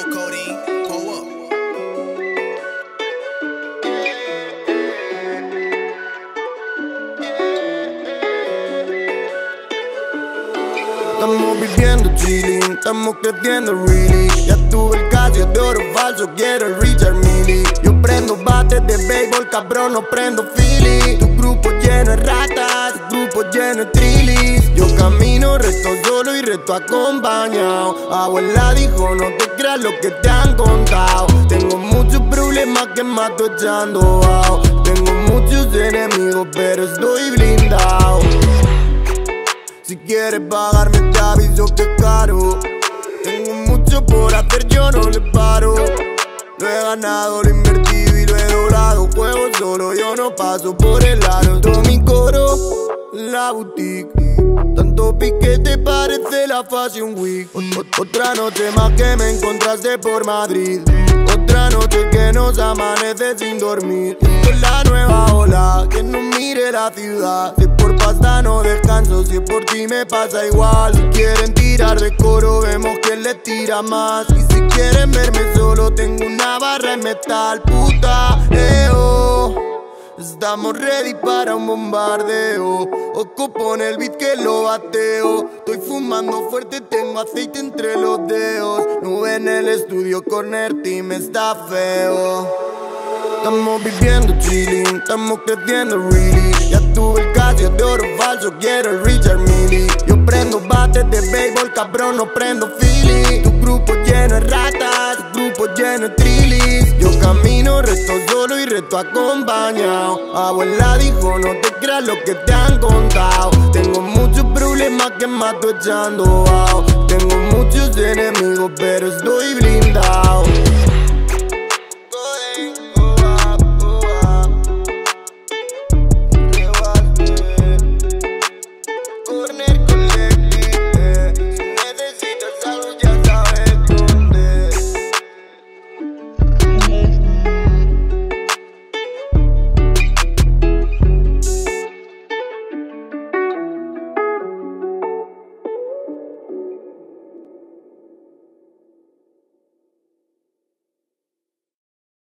No codeine, pull up. Estamos viviendo chilling, estamos creciendo really. Ya tuve el Casio de oro falso, quiero el Richard Mille Yo prendo bates de béisbol, cabrón, no prendo Philly. Tu grupo lleno de grupo lleno de trillis Yo camino, reto solo y reto acompañado. Abuela dijo, no te creas lo que te han contado. Tengo muchos problemas que mato echando. Tengo muchos enemigos, pero estoy blindado. Si quieres pagarme te aviso que es caro. Tengo mucho por hacer, yo no le paro. Lo he ganado, lo he invertido y lo he doblado Juego solo, yo no paso por el aro. Todo mi coro, la boutique. Tanto piquete parece la Fashion Week. Ot- Otra noche más que me encontraste por Madrid. Otra noche que nos amanece sin dormir. Es la nueva ola, que no mire la ciudad. Si por pasta no descanso, si por ti me pasa igual. Si quieren tirar de coro, vemos quién le tira más. Y si quieren verme solo, tengo una barra en metal, oh. Estamos ready para un bombardeo. Ocupo en el beat que lo bateo. Estoy fumando fuerte, tengo aceite entre los dedos. Nube en el estudio, corner team está feo. Estamos viviendo chilling, estamos creciendo really Ya tuve el Casio de oro falso, quiero el Richard Mille Yo prendo bates de béisbol, cabrón, no prendo Philly Tu grupo lleno de lleno de Yo camino, reto solo y reto acompañado. Abuela dijo, no te creas lo que te han contado. Tengo muchos problemas que mato echando wow. Tengo muchos enemigos, pero estoy